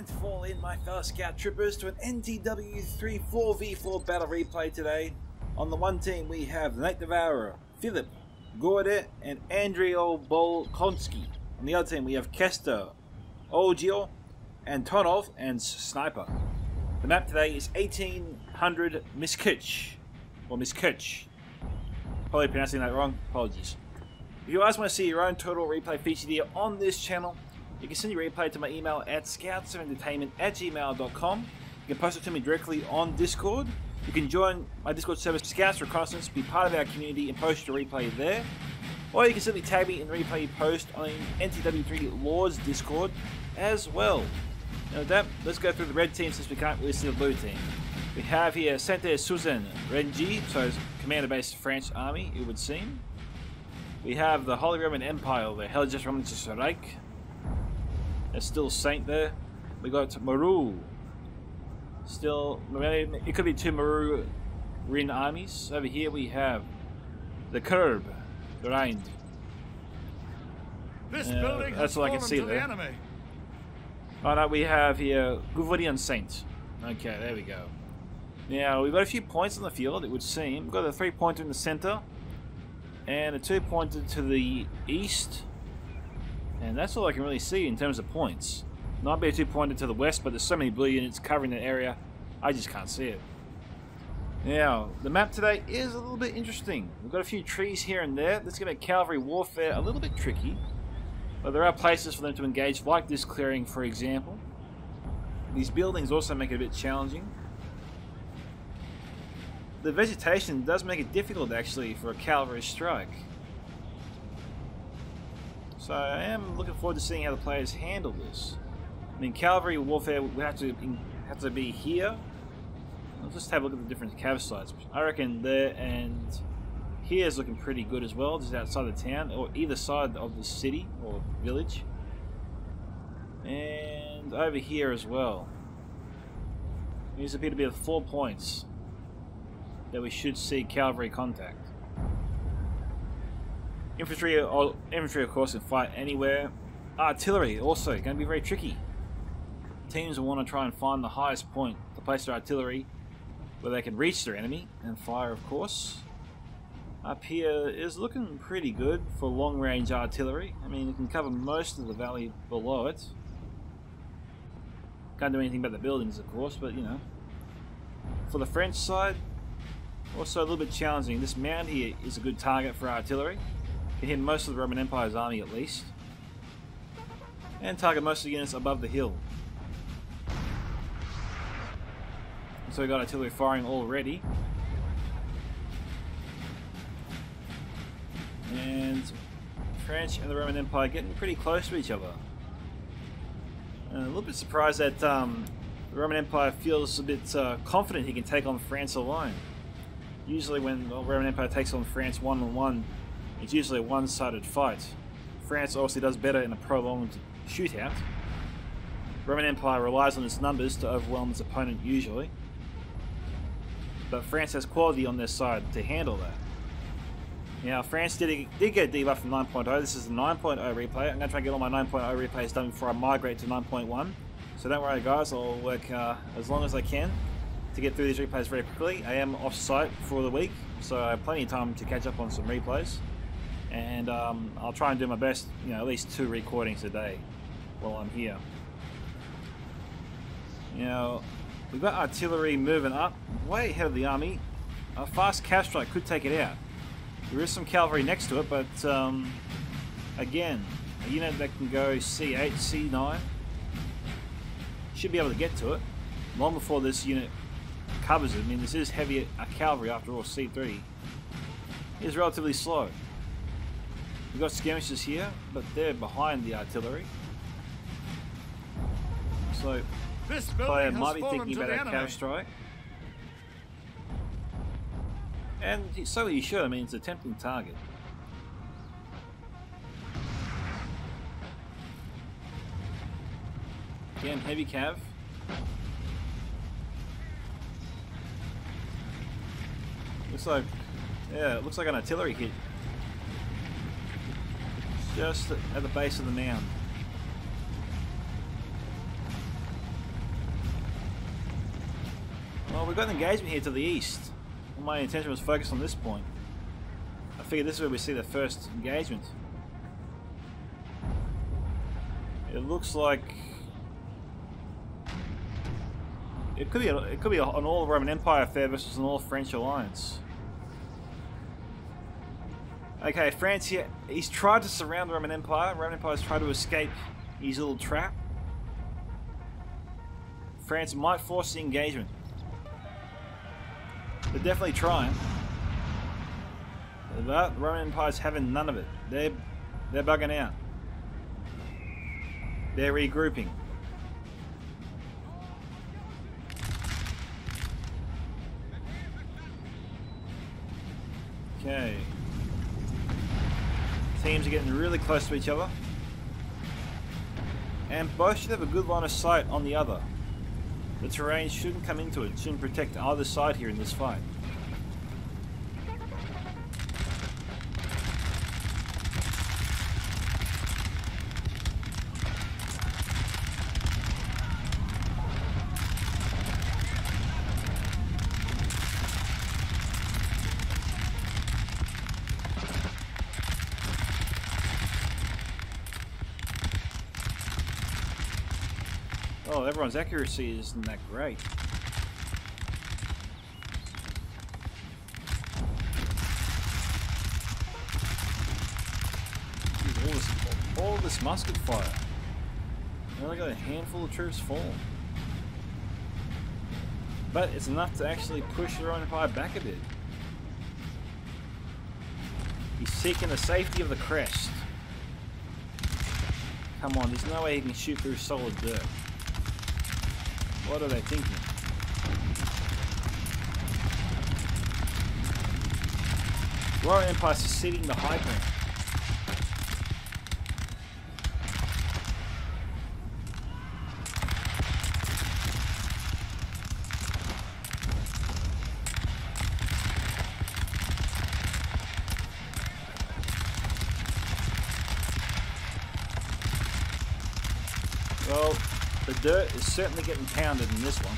and fall in, my fellow scout troopers, to an NTW3 4v4 battle replay today. On the one team, we have the Night Devourer, Philip, Gorde, and Andrei Bolkonsky. On the other team, we have Kester, Ogio, Antonov, and Sniper. The map today is 1800 Miskitch, or Miskitch. Probably pronouncing that wrong, apologies. If you guys want to see your own total replay featured here on this channel, you can send your replay to my email at scoutsentertainment at gmail.com. You can post it to me directly on Discord. You can join my Discord server, Scouts Reconnaissance, be part of our community, and post your replay there. Or you can simply tag me and replay post on NTW3 Lords Discord as well. Now with that, let's go through the red team since we can't really see the blue team. We have here Sante Suzanne Renji, so commander-based French army, it would seem. We have the Holy Roman Empire, the Heiliges Römisches Reich. There's still Saint there. We got Maru. Still, it could be two Maru Rin armies. Over here we have the Curb, the Rind. This Uh, building that's all I can see the there. enemy. Oh no, we have here Gouvion Saint. Okay, there we go. Now, we've got a few points on the field, it would seem. We've got a three pointer in the center, and a two pointer to the east. And that's all I can really see in terms of points. Not be too pointed to the west, but there's so many blue units covering that area, I just can't see it. Now, the map today is a little bit interesting. We've got a few trees here and there. That's going to make cavalry warfare a little bit tricky. But there are places for them to engage, like this clearing, for example. These buildings also make it a bit challenging. The vegetation does make it difficult, actually, for a cavalry strike. So I am looking forward to seeing how the players handle this. I mean, cavalry warfare would have to have to be here. Let's just have a look at the different cav sites. I reckon there and here is looking pretty good as well, just outside the town, or either side of the city or village. And over here as well. These appear to be the four points that we should see cavalry contact. Infantry, or infantry of course, can fight anywhere. Artillery also going to be very tricky. Teams will want to try and find the highest point to place their artillery where they can reach their enemy and fire, of course. Up here is looking pretty good for long range artillery. I mean, it can cover most of the valley below it. Can't do anything about the buildings, of course, but you know. For the French side, also a little bit challenging. This mound here is a good target for artillery. Can hit most of the Roman Empire's army at least. And target most of the units above the hill. So we got artillery firing already. And French and the Roman Empire getting pretty close to each other. And a little bit surprised that um, the Roman Empire feels a bit uh, confident he can take on France alone. Usually when the Roman Empire takes on France one on one, it's usually a one-sided fight. France obviously does better in a prolonged shootout. Roman Empire relies on its numbers to overwhelm its opponent usually. But France has quality on their side to handle that. Now, France did, did get a debuff from 9.0. This is a 9.0 replay. I'm going to try and get all my 9.0 replays done before I migrate to 9.1. So don't worry, guys. I'll work uh, as long as I can to get through these replays very quickly. I am off site for the week, so I have plenty of time to catch up on some replays. And um, I'll try and do my best, you know, at least two recordings a day while I'm here. Now, we've got artillery moving up way ahead of the army. A fast cav strike could take it out. There is some cavalry next to it, but um, again, a unit that can go C8, C9 should be able to get to it long before this unit covers it. I mean, this is heavy cavalry after all, C3. is relatively slow. We've got skirmishers here, but they're behind the artillery. So, This player might be thinking about a cav strike. And so he should, I mean, it's a tempting target. Again, heavy cav. Looks like, yeah, it looks like an artillery hit. Just at the base of the mound. Well, we've got an engagement here to the east. Well, my intention was focused on this point. I figure this is where we see the first engagement. It looks like it could be a, it could be an all Roman Empire affair versus an all French alliance. Okay, France here. He's tried to surround the Roman Empire. Roman Empire's tried to escape his little trap. France might force the engagement. They're definitely trying. But the Roman Empire's having none of it. They're they're bugging out. They're regrouping. Teams are getting really close to each other. And both should have a good line of sight on the other. The terrain shouldn't come into it, shouldn't protect either side here in this fight. Oh, everyone's accuracy isn't that great. Dude, all this, all this musket fire. We only got a handful of troops fall. But it's enough to actually push the Roman Empire back a bit. He's seeking the safety of the crest. Come on, there's no way he can shoot through solid dirt. What are they thinking? Royal Empire seceding the high ground. Well, the dirt is certainly getting pounded in this one.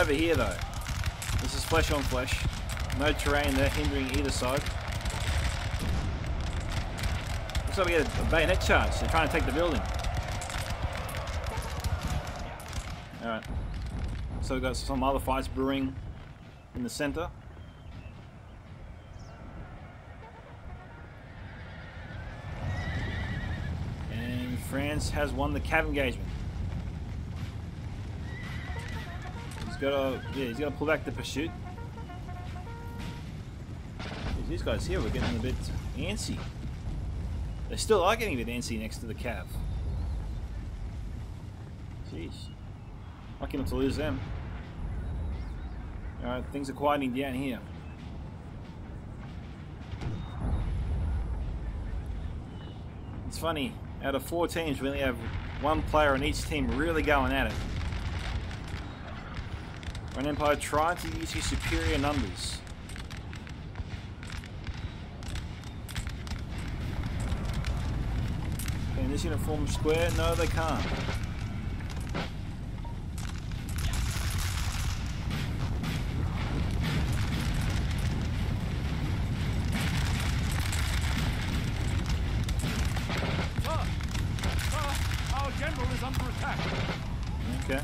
Over here though, this is flesh on flesh. No terrain there hindering either side. Looks like we get a bayonet charge. They're trying to take the building. Alright. So we've got some other fights brewing in the center. Has won the cav engagement. He's got to, yeah, he's got to pull back the pursuit. These guys here were getting a bit antsy. They still are getting a bit antsy next to the cav. Jeez. Lucky not to lose them. Alright, things are quieting down here. It's funny, out of four teams, we only have one player on each team really going at it. An Empire trying to use his superior numbers. Can this unit form square? No, they can't. Sir! Sir! Our general is under attack! Okay.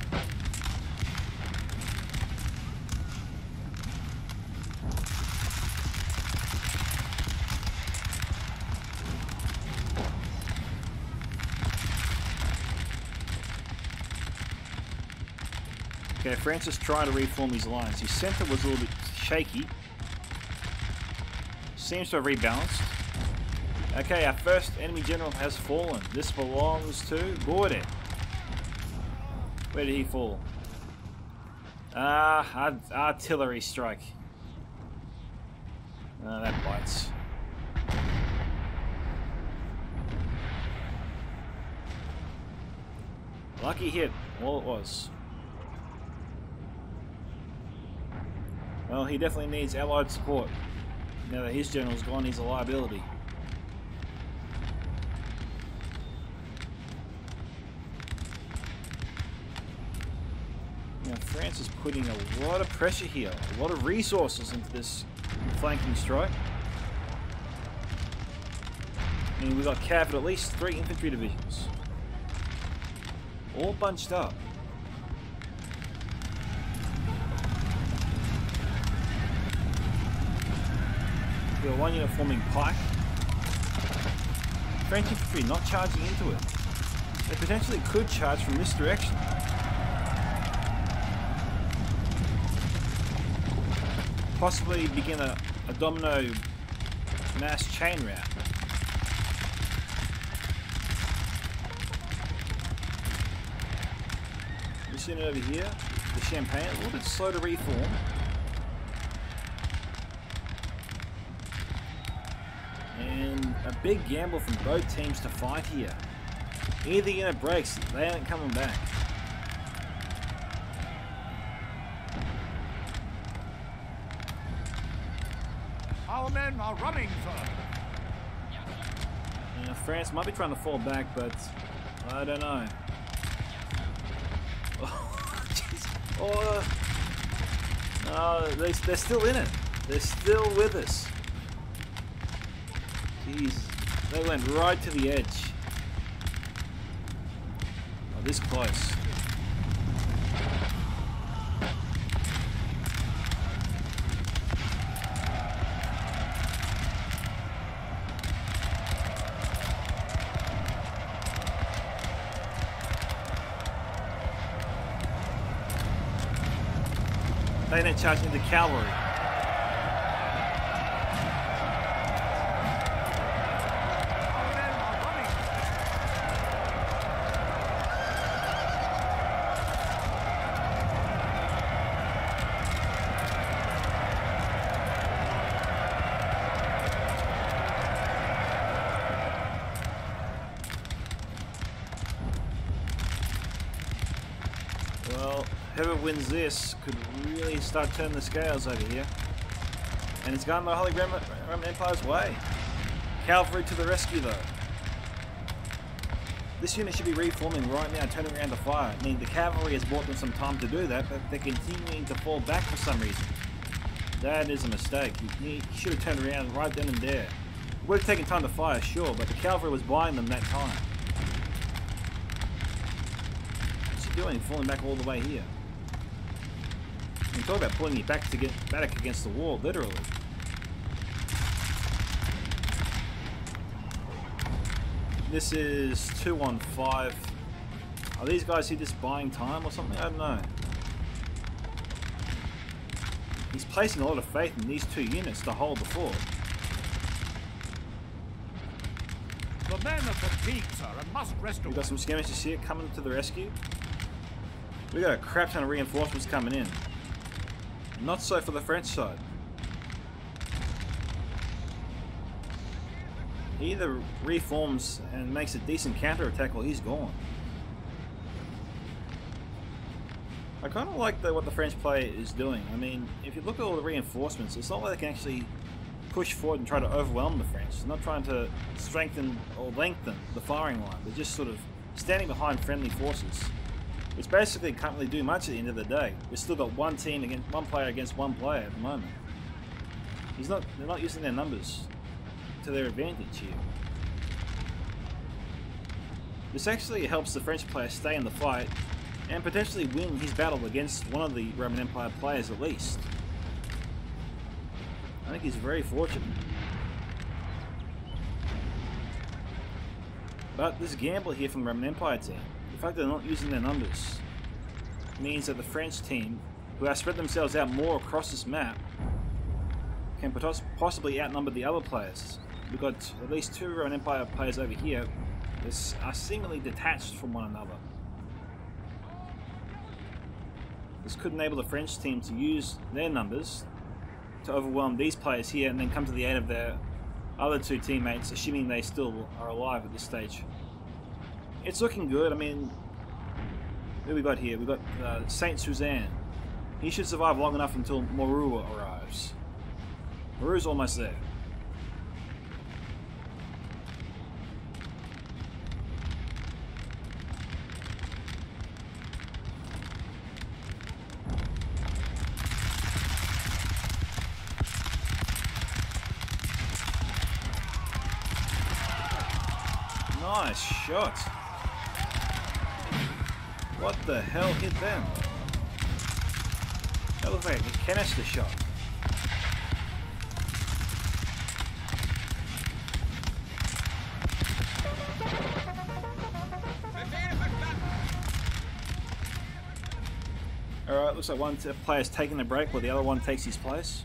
Okay, Francis trying to reform his lines. His center was a little bit shaky. Seems to have rebalanced. Okay, our first enemy general has fallen. This belongs to Gorde. Where did he fall? Ah, art artillery strike. Ah, that bites. Lucky hit, all it was. Well, he definitely needs allied support. Now that his general's gone, he's a liability. France is putting a lot of pressure here, a lot of resources into this flanking strike. Mean, we've got Cav at least three infantry divisions. All bunched up. We got one unit forming pike. French infantry not charging into it. They potentially could charge from this direction. Possibly begin a, a domino mass chain route. This it over here, the Champagne, a little bit slow to reform. And a big gamble from both teams to fight here. Either unit breaks, they aren't coming back. Are running. Yeah, France might be trying to fall back, but I don't know. Oh. Oh, no, they, they're still in it. They're still with us. Jeez, they went right to the edge. Oh, this close. Charge into cavalry. Wins this start turning the scales over here. And it's gone the Holy Roman, Empire's way. Cavalry to the rescue, though. This unit should be reforming right now, turning around the fire. I mean, the cavalry has bought them some time to do that, but they're continuing to fall back for some reason. That is a mistake. He should have turned around right then and there. It would have taken time to fire, sure, but the cavalry was buying them that time. What's he doing? Falling back all the way here. You talk about pulling me back to get back against the wall, literally. This is two on five. Are these guys here just buying time or something? I don't know. He's placing a lot of faith in these two units to hold the fort. The men are fatigued, sir, and must rest We've got some skirmishes here coming to the rescue. We got a crap ton of reinforcements coming in. Not so for the French side. He either reforms and makes a decent counter-attack or he's gone. I kind of like the, what the French player is doing. I mean, if you look at all the reinforcements, it's not like they can actually push forward and try to overwhelm the French. They're not trying to strengthen or lengthen the firing line. They're just sort of standing behind friendly forces. Which basically can't really do much at the end of the day. We've still got one team against one player against one player at the moment. He's not they're not using their numbers to their advantage here. This actually helps the French player stay in the fight and potentially win his battle against one of the Roman Empire players at least. I think he's very fortunate. But this gamble here from the Roman Empire team, fact they're not using their numbers, means that the French team, who have spread themselves out more across this map, can possibly outnumber the other players. We've got at least two Roman Empire players over here that are seemingly detached from one another. This could enable the French team to use their numbers to overwhelm these players here and then come to the aid of their other two teammates, assuming they still are alive at this stage it's looking good. I mean, who we got here? We got uh, Saint Suzanne. He should survive long enough until Morua arrives. Morua's almost there. Nice shot. Hell hit them? That looked like a canister shot. Alright, looks like one player's taking a break while the other one takes his place.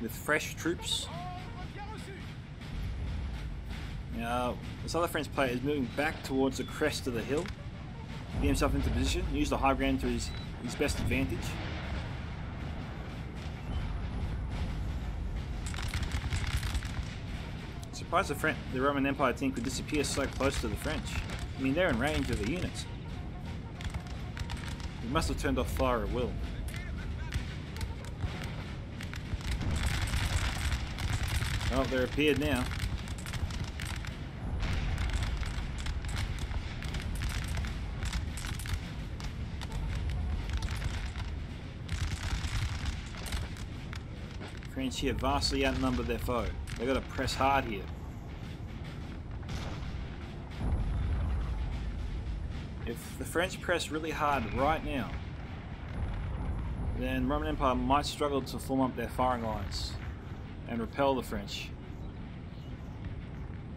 With fresh troops. Now, this other French player is moving back towards the crest of the hill. Get himself into position, use the high ground to his, his best advantage. Surprised the, French, the Roman Empire team could disappear so close to the French. I mean, they're in range of the units. He must have turned off fire at will. Oh, they're appeared now. French here vastly outnumber their foe. They've gotta press hard here. If the French press really hard right now, then Roman Empire might struggle to form up their firing lines and repel the French.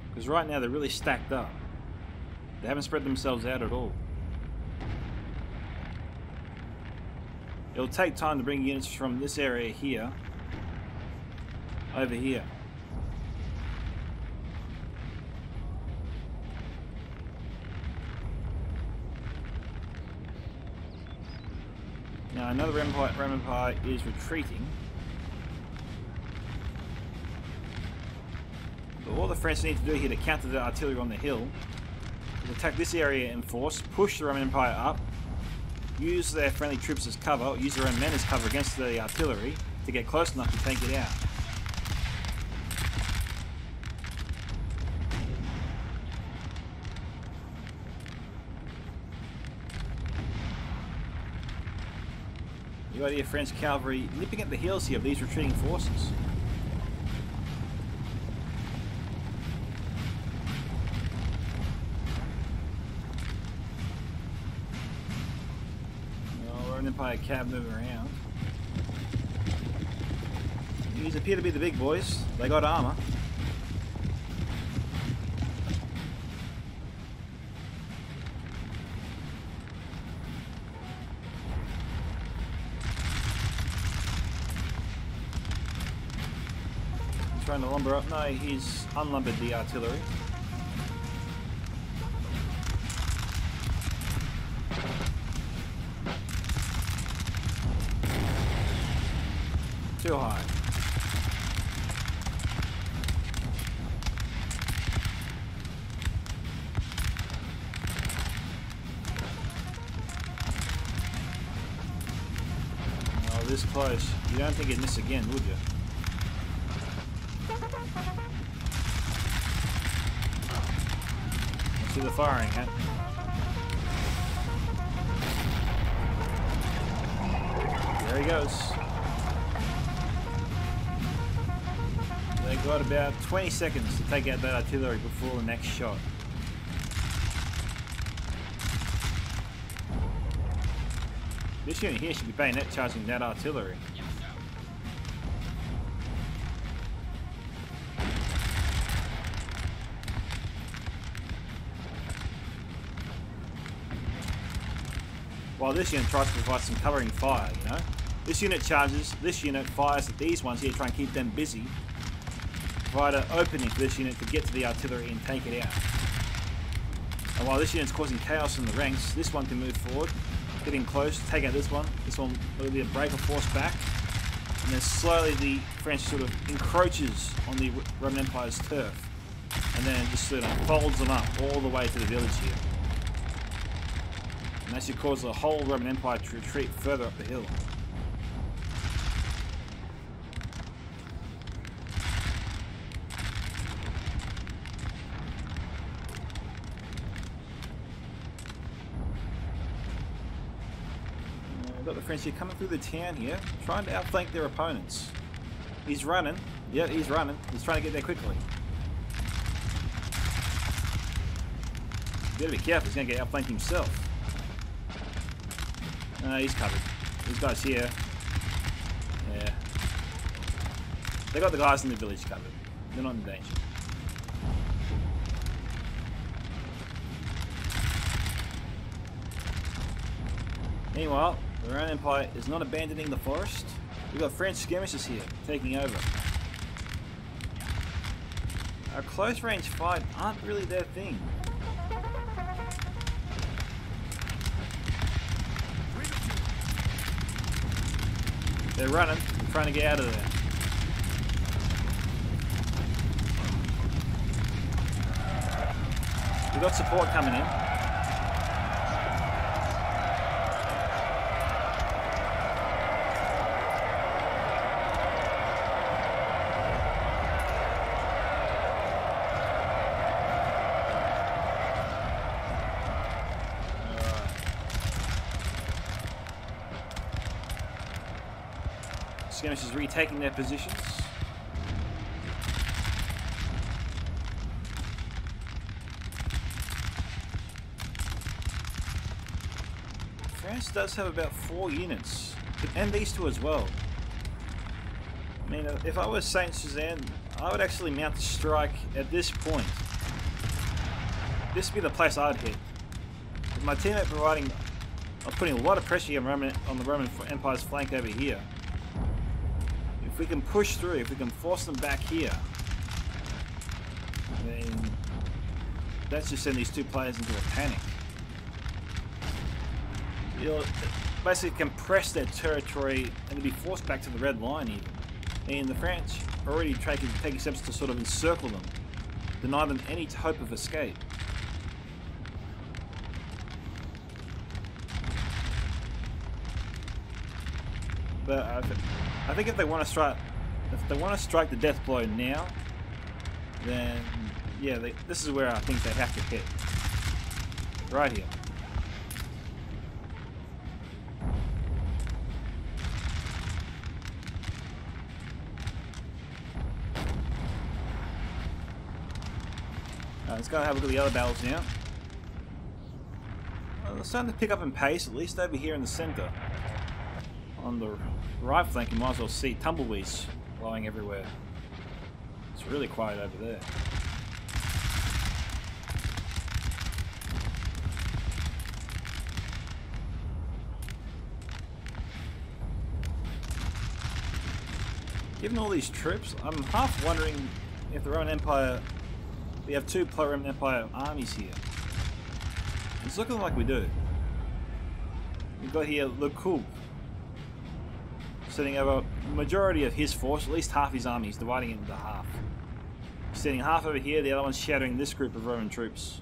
Because right now they're really stacked up. They haven't spread themselves out at all. It'll take time to bring units from this area here over here. Now another Empire, Roman Empire is retreating. But all the French need to do here to counter the artillery on the hill is attack this area in force, push the Roman Empire up, use their friendly troops as cover, use their own men as cover against the artillery to get close enough to take it out. Got your French cavalry nipping at the heels here of these retreating forces. Well, Roman Empire cav moving around. These appear to be the big boys. They got armor. To lumber up. No, he's unlumbered the artillery. Too high. Oh, this close. You don't think it'd miss again, would you? The firing hat. There he goes. They got about 20 seconds to take out that artillery before the next shot. This unit here should be bayonet charging that artillery. This unit tries to provide some covering fire, you know? This unit charges, this unit fires at these ones here try and keep them busy. Provide an opening for this unit to get to the artillery and take it out. And while this unit's causing chaos in the ranks, this one can move forward, get in close, take out this one. This one will be a break of force back. And then slowly the French sort of encroaches on the Roman Empire's turf. And then just sort of folds them up all the way to the village here that should cause the whole Roman Empire to retreat further up the hill. Uh, We've got the French here coming through the town here, trying to outflank their opponents. He's running. Yeah, he's running. He's trying to get there quickly. Better be careful, he's gonna get outflanked himself. No, he's covered. These guys here. Yeah. They got the guys in the village covered. They're not in danger. Meanwhile, the Roman Empire is not abandoning the forest. We've got French skirmishers here, taking over. Our close range fight aren't really their thing. They're running, trying to get out of there. We've got support coming in. Retaking their positions. France does have about four units, and these two as well. I mean, uh, if I was Saint Suzanne, I would actually mount a strike at this point. This would be the place I'd hit. With my teammate providing, I'm putting a lot of pressure on the Roman Empire's flank over here. If we can push through, if we can force them back here, then that's just send these two players into a panic. You'll basically compress their territory and be forced back to the red line even. And the French are already taking, taking steps to sort of encircle them, deny them any hope of escape. But th I think if they want to strike, if they want to strike the death blow now, then yeah, they, this is where I think they have to hit. Right here. let's go have a look at the other battles now. Well, they're starting to pick up in pace, at least over here in the center. On the right flank, you might as well see tumbleweeds blowing everywhere. It's really quiet over there. Given all these troops, I'm half wondering if the Roman Empire we have two Roman Empire armies here. It's looking like we do. We've got here Lecoultre sending over majority of his force, at least half his army, he's dividing it into half. Sending half over here, the other one's shattering this group of Roman troops.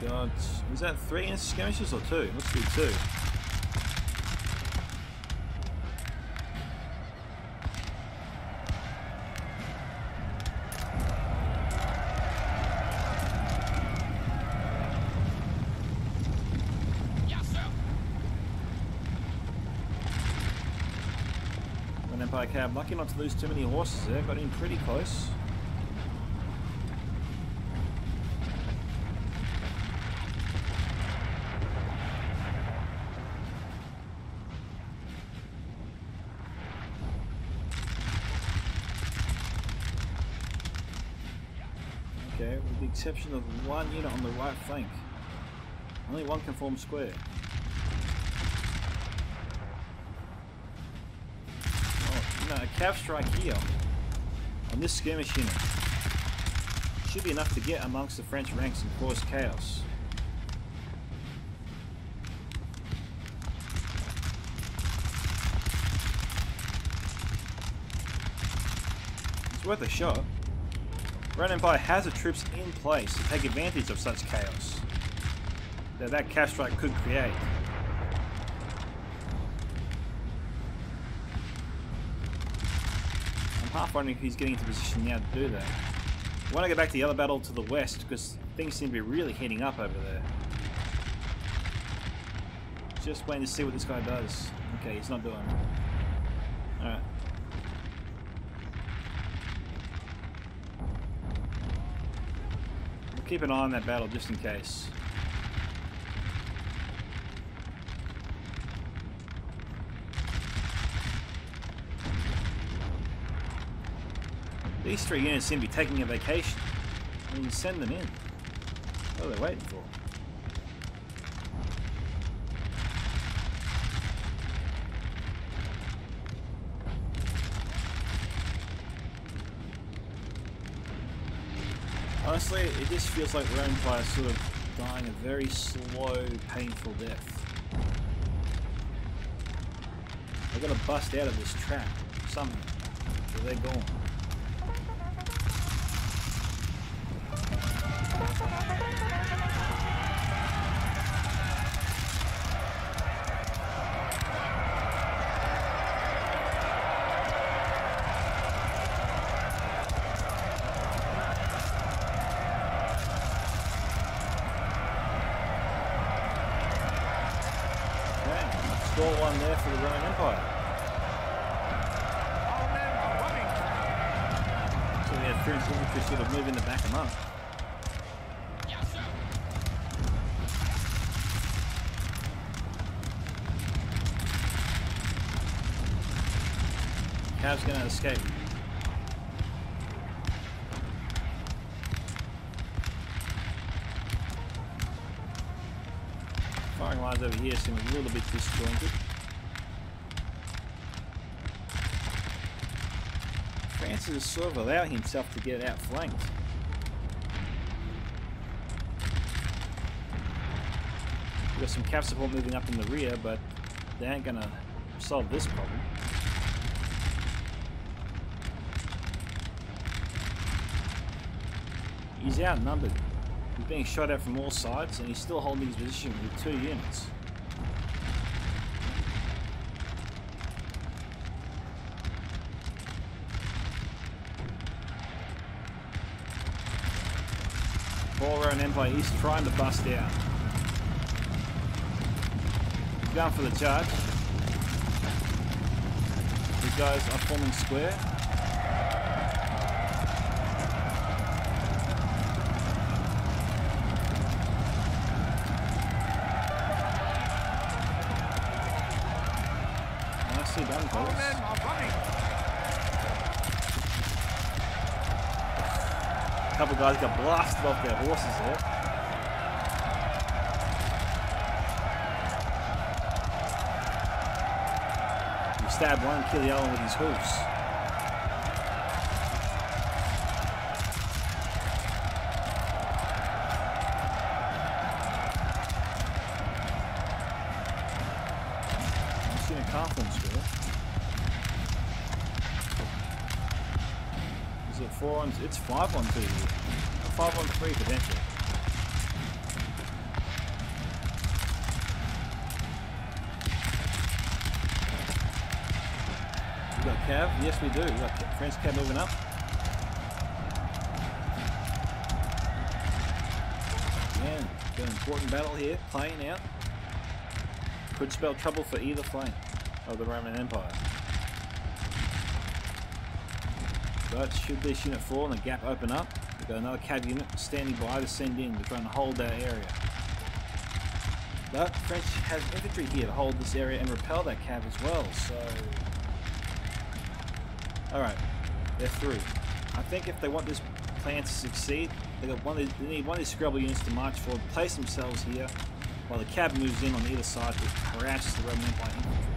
got... Is that three skirmishes or two? Let's do two. Empire Cav, lucky not to lose too many horses there, got in pretty close. Okay, with the exception of one unit on the right flank. Only one can form square. Cav strike here on this skirmish unit should be enough to get amongst the French ranks and cause chaos. It's worth a shot. Red Empire has the troops in place to take advantage of such chaos that that cav strike could create. Half wondering he's getting into position now to do that. I want to go back to the other battle to the west because things seem to be really heating up over there. Just waiting to see what this guy does. Okay, he's not doing it. Alright. We'll keep an eye on that battle just in case. These three units seem to be taking a vacation. I mean, send them in. What are they waiting for? Honestly, it just feels like Roman Empire is sort of dying a very slow, painful death. They've got to bust out of this trap somehow. So they're gone. Escape. Firing lines over here seem a little bit disjointed. Francis is sort of allowing himself to get outflanked. We've got some cav support moving up in the rear, but they ain't gonna solve this problem. He's outnumbered. He's being shot at from all sides, and he's still holding his position with two units. Poor Roman Empire, he's trying to bust out. He's going for the charge. These guys are forming square. Nicely done, Our fellas. men are running. A couple guys got blasted off their horses there. You stab one, kill the other one with his a confidence score. Is it four on? It's five on two. Three potentially. We got Cav. Yes, we do. We got French Cav moving up. Again, got an important battle here playing out. Could spell trouble for either flank of the Roman Empire. But should this unit fall and the gap open up, got another cav unit standing by to send in. We're trying to hold that area. But French has infantry here to hold this area and repel that cav as well, so... Alright, they're through. I think if they want this plan to succeed, they got one these, they need one of these Scrabble units to march forward, place themselves here, while the cav moves in on either side to harass the Roman Empire infantry.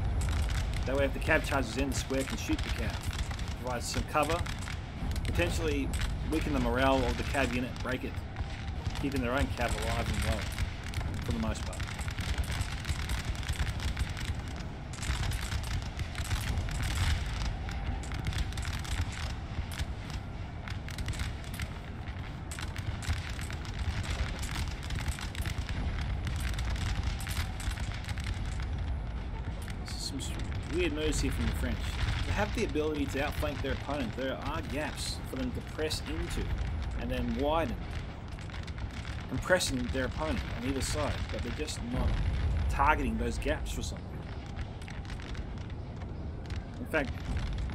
That way if the cav charges in, the square can shoot the cav. Provides some cover, potentially weaken the morale of the cav unit, break it, keeping their own cav alive and well, for the most part. Some weird moves here from the French. Have the ability to outflank their opponent. There are gaps for them to press into. and then widened, compressing their opponent on either side, but they're just not targeting those gaps for something. In fact,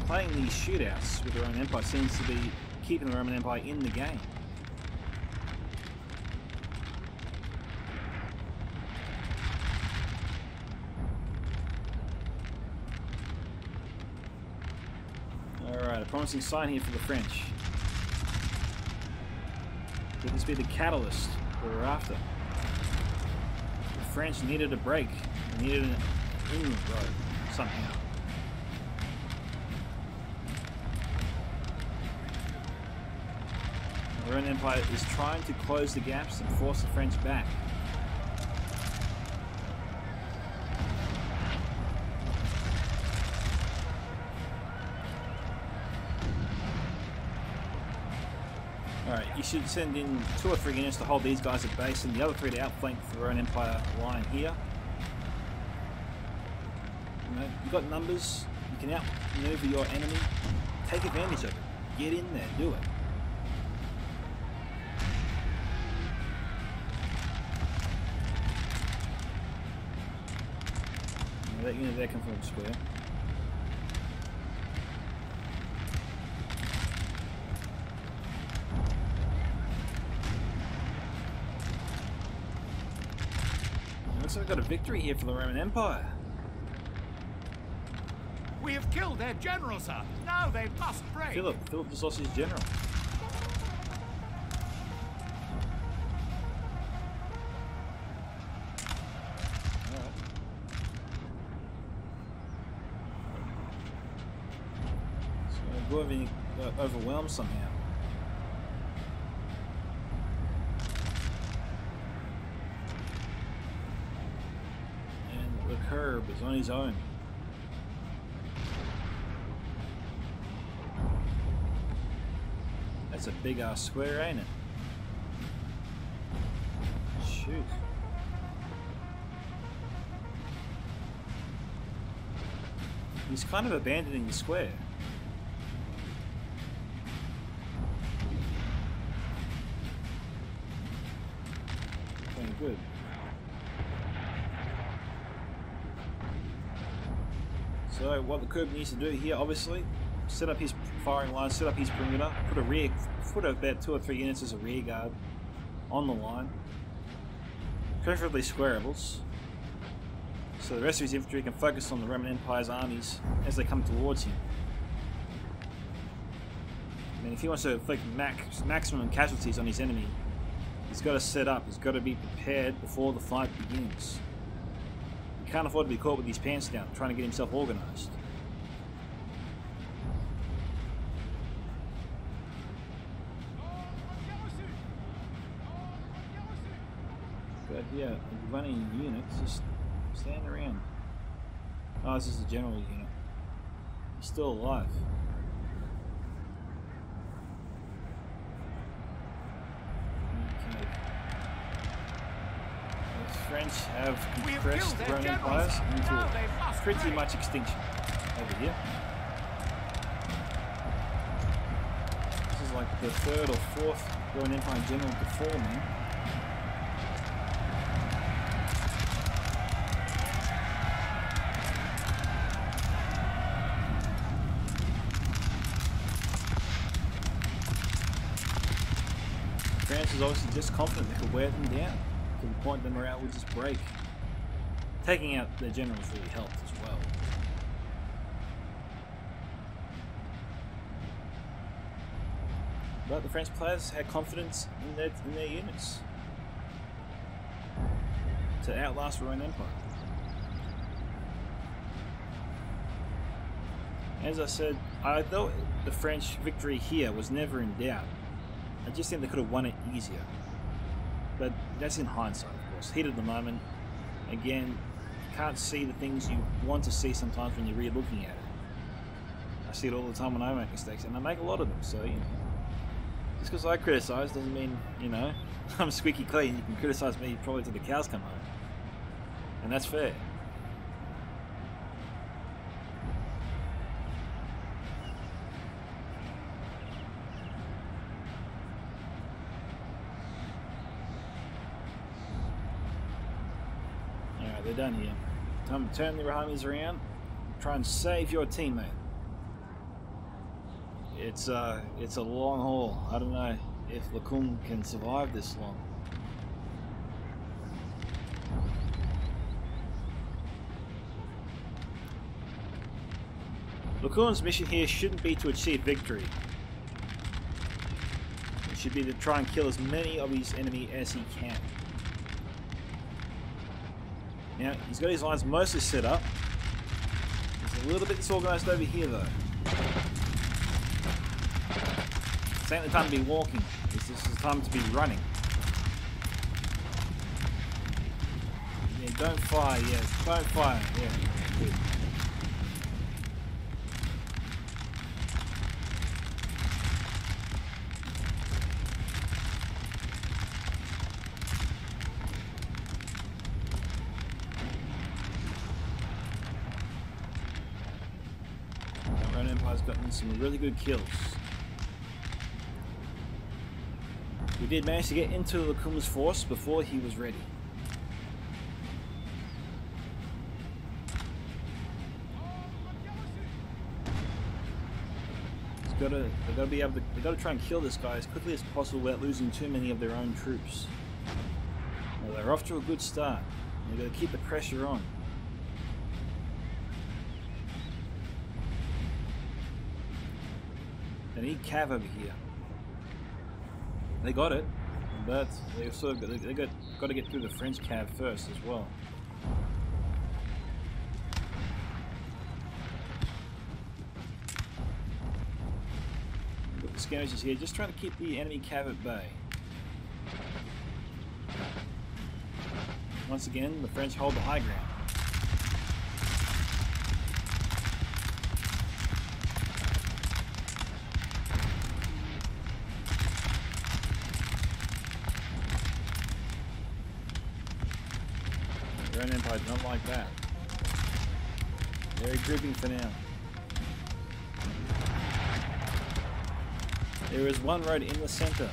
playing these shootouts with the Roman Empire seems to be keeping the Roman Empire in the game. Alright, a sign here for the French. Could this be the catalyst we're after? The French needed a break. They needed an inroad somehow. The Roman Empire is trying to close the gaps and force the French back. Alright, you should send in two or three units to hold these guys at base and the other three to outflank the Roman Empire line here. You know, you've got numbers, you can outmaneuver your enemy. Take advantage of it. Get in there, do it. Now that unit there come from the square. Got a victory here for the Roman Empire. We have killed their general, sir. Now they must break. Philip, Philip the Sausage General. Alright. So got uh, overwhelmed somehow. And the is on his own. That's a big ass square, ain't it? Shoot. He's kind of abandoning the square. Good. So what the Kurb needs to do here, obviously, set up his firing line, set up his perimeter, put a rear, put about two or three units as a rear guard on the line, preferably squarables, so the rest of his infantry can focus on the Roman Empire's armies as they come towards him. I mean, if he wants to inflict max, maximum casualties on his enemy, he's got to set up, he's got to be prepared before the fight begins. Can't afford to be caught with his pants down, trying to get himself organised. But yeah, running units, just stand around. Oh, this is a general unit. He's still alive. Okay. The French have compressed Roman empires into pretty much extinction over here. This is like the third or fourth Roman Empire general fall. France is obviously just confident they could wear them down to point them morale would just break. Taking out their generals really helped as well. But the French players had confidence in their, in their units to outlast the Roman Empire. As I said, I thought the French victory here was never in doubt. I just think they could have won it easier. But that's in hindsight, of course. Heat of the moment. Again, can't see the things you want to see sometimes when you're re-looking at it. I see it all the time when I make mistakes, and I make a lot of them, so, you know. Just because I criticise doesn't mean, you know, I'm squeaky clean. You can criticise me probably till the cows come home. And that's fair. Alright, they're done Time turn the armies around. Try and save your teammate. It's uh, it's a long haul. I don't know if Lacum can survive this long. Lacum's mission here shouldn't be to achieve victory. It should be to try and kill as many of his enemy as he can. Now, he's got his lines mostly set up. He's a little bit disorganized over here, though. This ain't the time to be walking. This is the time to be running. Yeah, don't fire, yeah. Don't fire, yeah. Good. Roman Empire's some really good kills. We did manage to get into Lacum's force before he was ready. He's gotta, they gotta be able to, they gotta try and kill this guy as quickly as possible without losing too many of their own troops. Well, they're off to a good start. They gotta keep the pressure on. They need Cav over here. They got it, but they of got, they got got to get through the French Cav first as well. Got the skirmishers here, just trying to keep the enemy Cav at bay. Once again, the French hold the high ground. Roman Empire don't like that. They're grouping for now. There is one road in the centre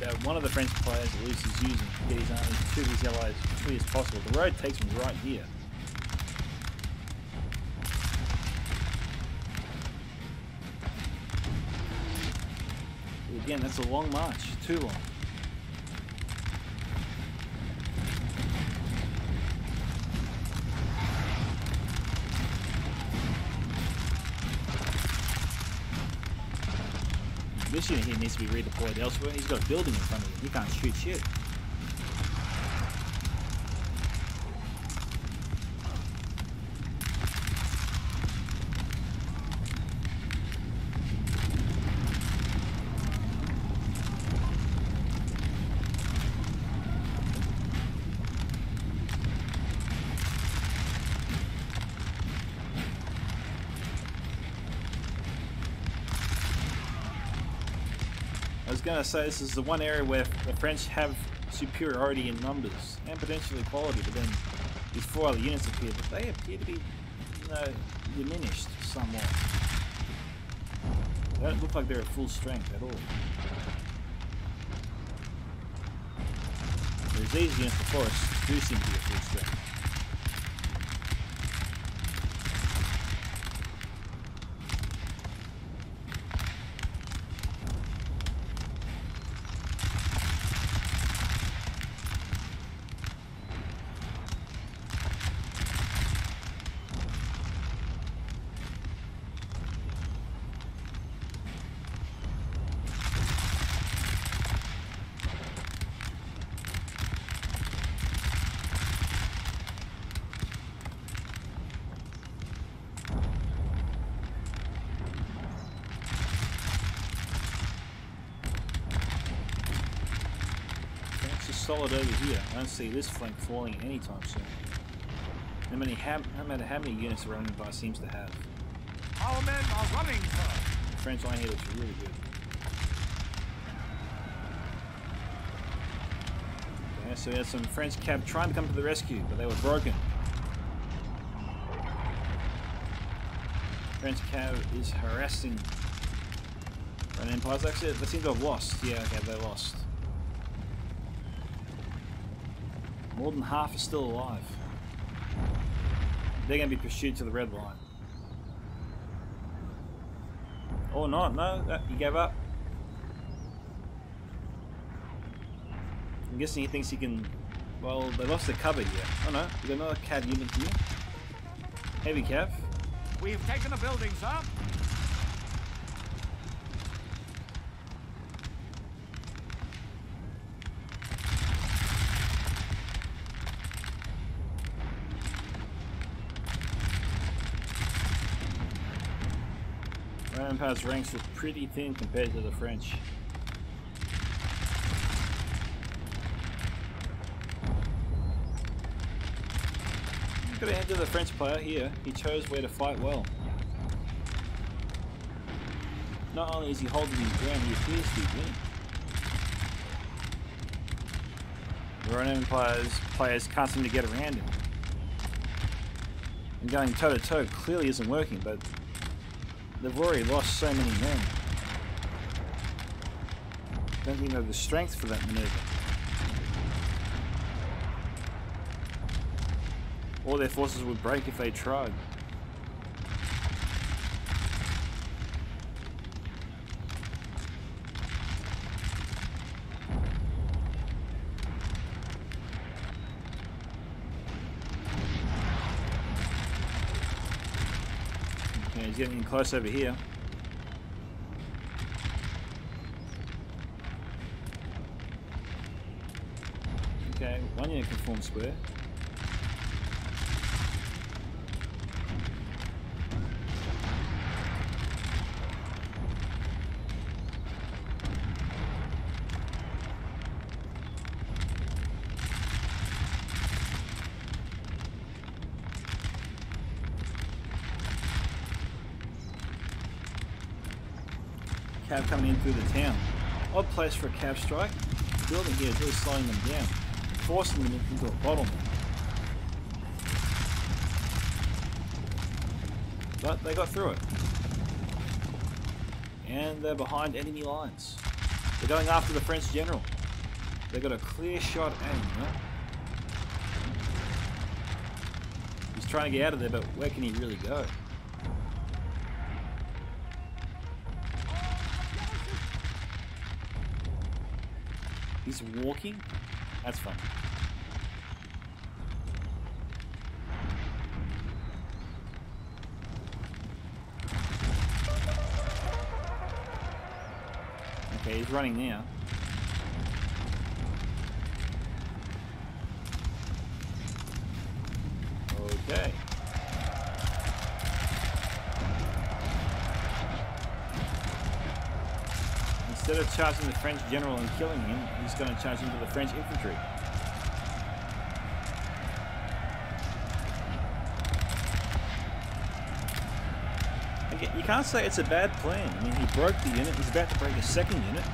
that one of the French players at least is using to get his army to his allies as quickly as possible. The road takes him right here. Again, that's a long march. Too long. This unit here needs to be redeployed elsewhere. He's got a building in front of him. He can't shoot shit. Gonna say this is the one area where the French have superiority in numbers and potentially quality, but then these four other units appear, but they appear to be, you know, diminished somewhat. They don't look like they're at full strength at all. Whereas these units before us do seem to be at full strength. It's just solid over here. I don't see this flank falling anytime soon. No matter how, no matter how many units the Roman Empire seems to have. Our men are running, sir. The French line here looks really good. Okay, so we had some French cav trying to come to the rescue, but they were broken. French cav is harassing Roman Empires. Actually, they seem to have lost. Yeah, okay, they lost. More than half are still alive. They're going to be pursued to the red line. Or not, no, that, he gave up. I'm guessing he thinks he can... Well, they lost their cover here. Oh no, we got another cav unit here. Heavy cav. We've taken the building, sir. Empire's ranks look pretty thin compared to the French. To hand to the French player here. He chose where to fight well. Not only is he holding his ground, he appears to be winning. The Roman Empire's players can't seem to get around him. And going toe to toe clearly isn't working, but they've already lost so many men. Don't think they have the strength for that maneuver. All their forces would break if they tried. Okay, he's getting close over here. Okay, one unit can form square. Cav coming in through the town. Odd place for a cav strike. The building here is really slowing them down, forcing them into a bottleneck. But they got through it. And they're behind enemy lines. They're going after the French general. They've got a clear shot aim, you know? He's trying to get out of there, but where can he really go? He's walking? That's fun. Okay, he's running now. Okay. Instead of charging the French general and killing him, he's going to charge into the French infantry. Again, you can't say it's a bad plan. I mean, he broke the unit. He's about to break a second unit.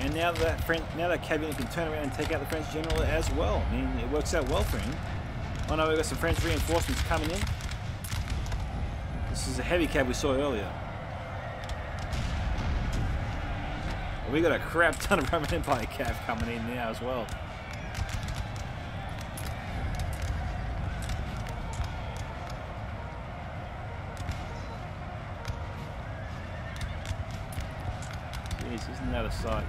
And now that French, now that cav unit can turn around and take out the French general as well. I mean, it works out well for him. Oh no, we've got some French reinforcements coming in. This is a heavy cav we saw earlier. We got a crap ton of Roman Empire cav coming in now as well. Jeez, isn't that a sight,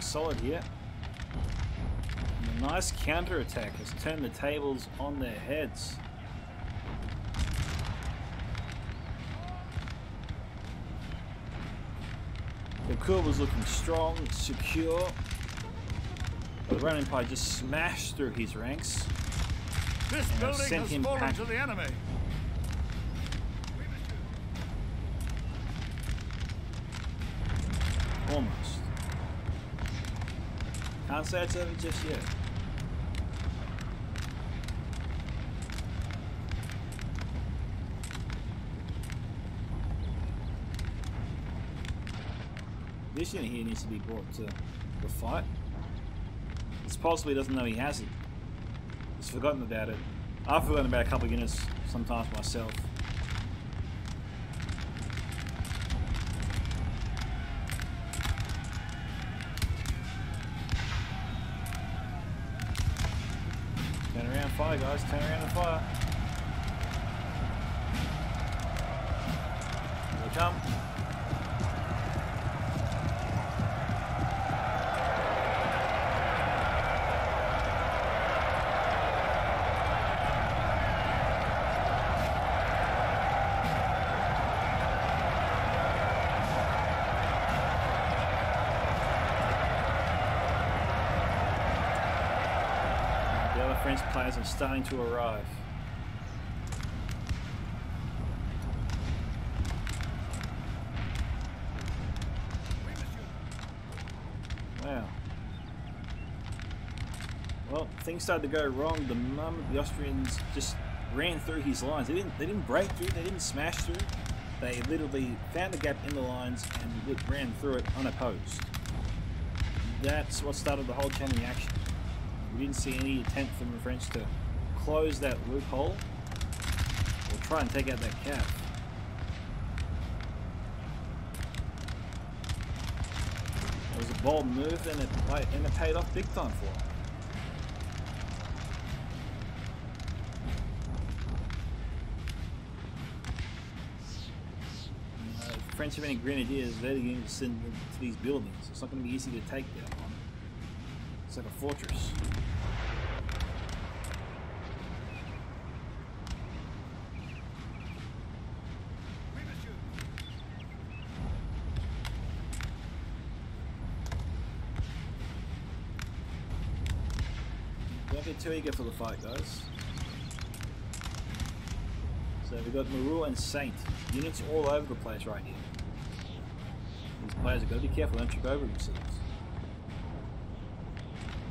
Solid here. And a nice counter attack has turned the tables on their heads. The Kur was looking strong, secure. But the Roman Empire just smashed through his ranks. This And building sent has him fallen pack- to the enemy. Almost. Say it's over just yet. This unit here needs to be brought to the fight. It's possible he doesn't know he has it. He's forgotten about it. I've forgotten about a couple of units sometimes myself. Fire, guys. Turn around and fire. Here they come. The players are starting to arrive. Wow. Well, things started to go wrong the moment the Austrians just ran through his lines. They didn't. They didn't break through. They didn't smash through. They literally found the gap in the lines and ran through it unopposed. That's what started the whole chain reaction. We didn't see any attempt from the French to close that loophole or try and take out that cav. It was a bold move and it, and it paid off big time for them. Uh, French have any grenadiers, they're going to send them to these buildings. It's not going to be easy to take that one. It's like a fortress. Don't get too eager for the fight, guys. So we've got Maru and Saint. Units all over the place right here. These players have got to be careful, don't trip over themselves.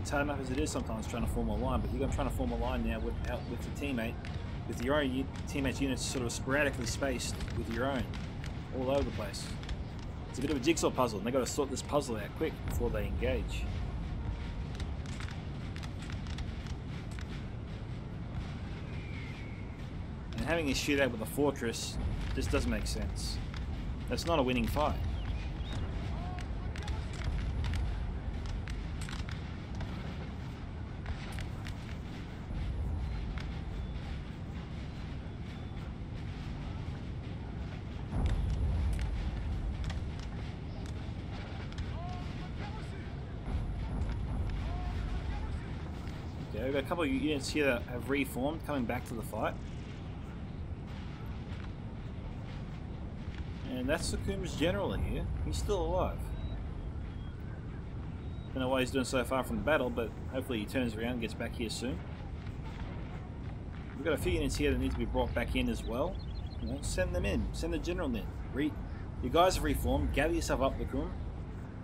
It's hard enough as it is sometimes trying to form a line, but you're going to try to form a line now with, out with the teammate, with your own teammate's units sort of sporadically spaced with your own, all over the place. It's a bit of a jigsaw puzzle, and they've got to sort this puzzle out quick before they engage. Having a shootout with a fortress just doesn't make sense. That's not a winning fight. Okay, we've got a couple of units here that have reformed, coming back to the fight. And that's Sukum's general here. He's still alive. Don't know why he's doing so far from the battle, but hopefully he turns around and gets back here soon. We've got a few units here that need to be brought back in as well. You know, send them in. Send the general in. Re you guys have reformed. Gather yourself up, Lakum,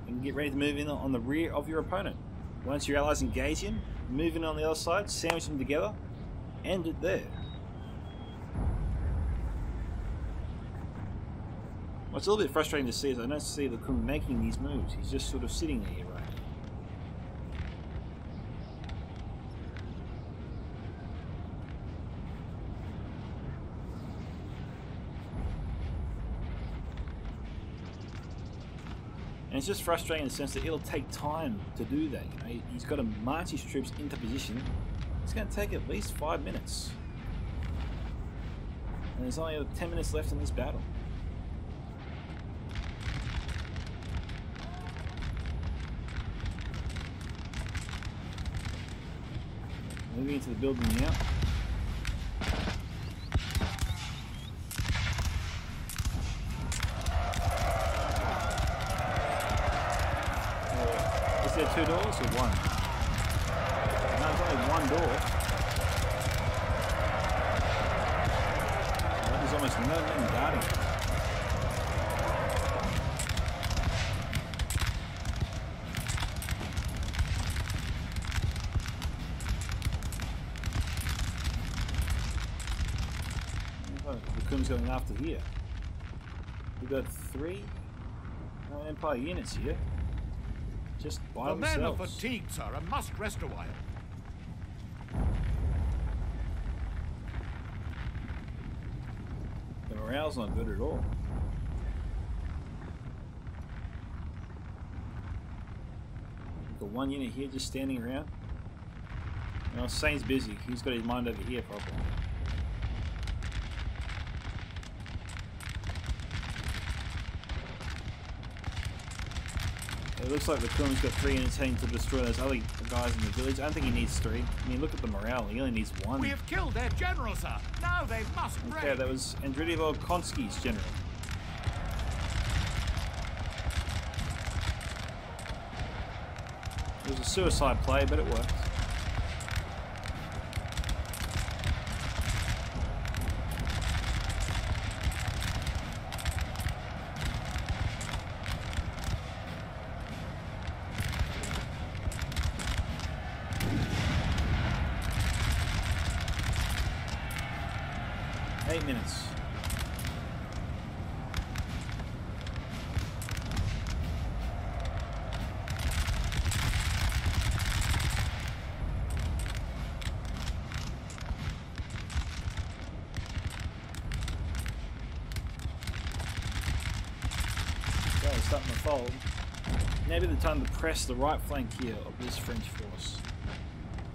and get ready to move in on the rear of your opponent. Once your allies engage him, move in on the other side, sandwich them together, end it there. What's a little bit frustrating to see is I don't see the Kun making these moves. He's just sort of sitting there right. And it's just frustrating in the sense that it'll take time to do that. You know, He- he's got to march his troops into position. It's going to take at least five minutes. And there's only 10 minutes left in this battle. Moving into the building now. Uh, Is there two doors or one? No, there's only one door. Well, There's almost no men guarding it. Going after here. We've got three. Roman Empire units here. Just by The men are fatigued, sir, and must rest a while. The morale's not good at all. The one unit here just standing around. You know, Saint's busy. He's got his mind over here probably. Looks like the Kun's got three units heading to destroy those other guys in the village. I don't think he needs three. I mean, look at the morale. He only needs one. We have killed their general, sir. Now they must Okay, break. that was Andrei Bolkonsky's general. It was a suicide play, but it worked. Eight minutes. Okay, starting to fold. Now be the time to press the right flank here of this French force.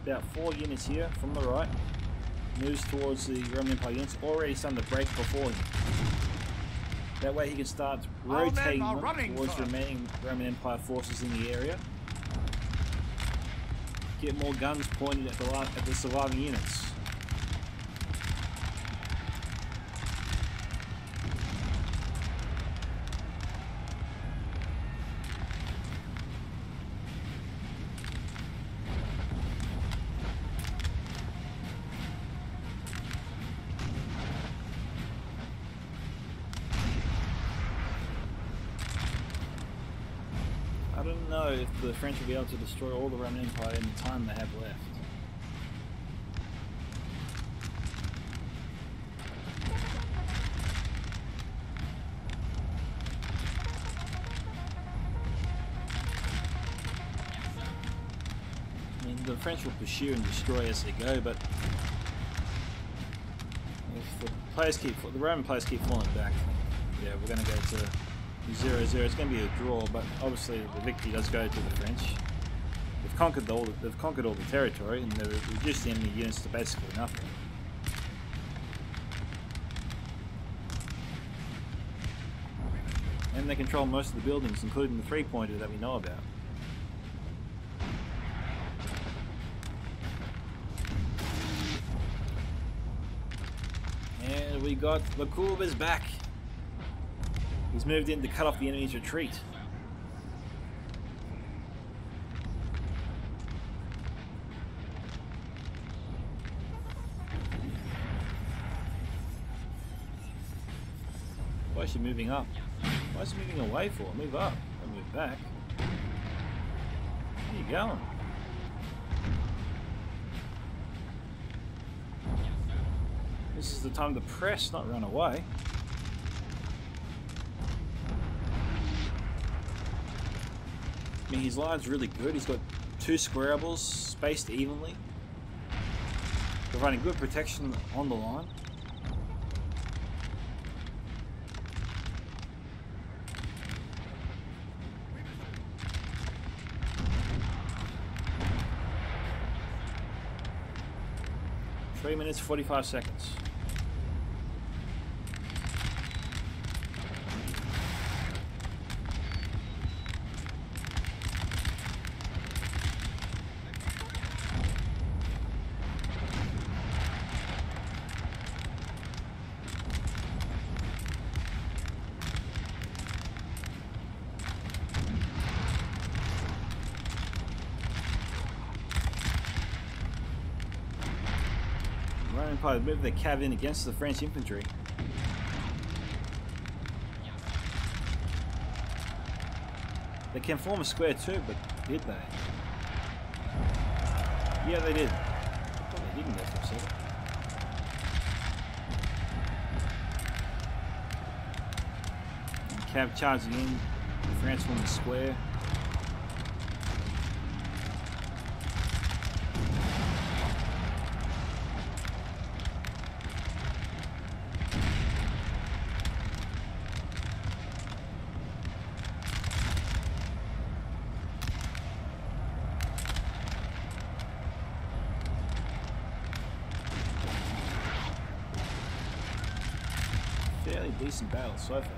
About four units here from the right moves towards the Roman Empire units, already starting to break before him. That way he can start men rotating are them running, towards sir. remaining Roman Empire forces in the area. Get more guns pointed at the, at the surviving units. I don't know if the French will be able to destroy all the Roman Empire in the time they have left. The French will pursue and destroy as they go, but if the players keep, the Roman players keep falling back, yeah, we're going to go to Zero zero. It's going to be a draw, but obviously the victory does go to the French. They've conquered all. The, they've conquered all the territory, and they've reduced the enemy units to basically nothing. And they control most of the buildings, including the three-pointer that we know about. And we got Lakub is back. He's moved in to cut off the enemy's retreat. Why is she moving up? Why is she moving away for? Move up. Don't move back. Where are you going? This is the time to press, not run away. His line's really good. He's got two squarables spaced evenly, providing good protection on the line. Three minutes, 45 seconds. Empire moved their cav in against the French infantry. They can form a square too, but did they? Yeah, they did. Thought they didn't a second. And Cav charging in. Transform the square. Fairly decent battle so far.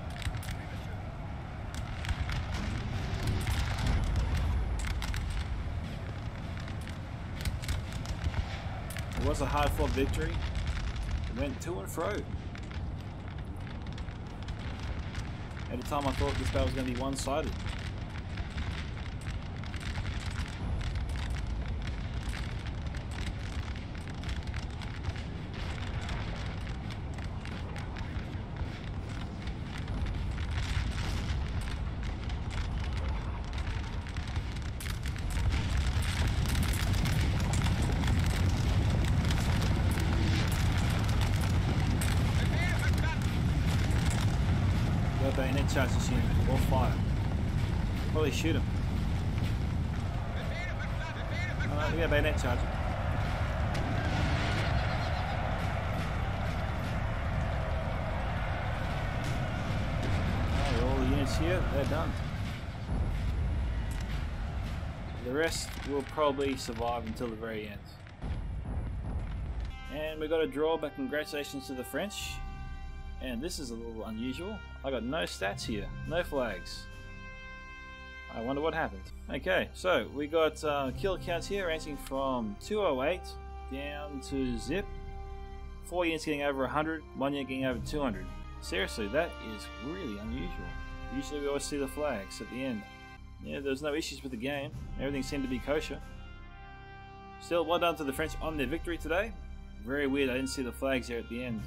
It was a hard fought victory. It went to and fro. At the time I thought this battle was going to be one-sided. Got bayonet charges unit or fire. Probably shoot him. Uh, we got bayonet charge. Okay, all the units here, they're done. The rest will probably survive until the very end. And we got a draw, but congratulations to the French. And this is a little unusual. I got no stats here, no flags. I wonder what happened. Okay, so we got uh, kill counts here ranging from 208 down to zip. Four units getting over 100, one unit getting over 200. Seriously, that is really unusual. Usually we always see the flags at the end. Yeah, there's no issues with the game. Everything seemed to be kosher. Still, well done to the French on their victory today. Very weird, I didn't see the flags there at the end.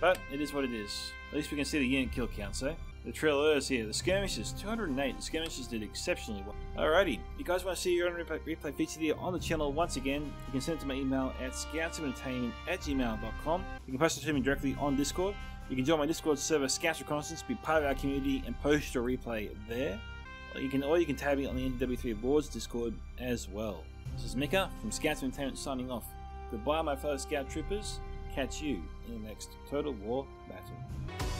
But it is what it is. At least we can see the unit kill counts, eh? The trailers here. The skirmishes, 208. The skirmishes did exceptionally well. Alrighty, you guys want to see your own replay, replay featured here on the channel once again, you can send it to my email at scoutsentertainment at gmail.com. You can post it to me directly on Discord. You can join my Discord server, Scouts Reconnaissance, be part of our community, and post your replay there. Or you can, or you can tab me on the NTW3 Boards Discord as well. This is Mika from Scouts Entertainment signing off. Goodbye, my fellow Scout Troopers. Catch you in the next Total War battle.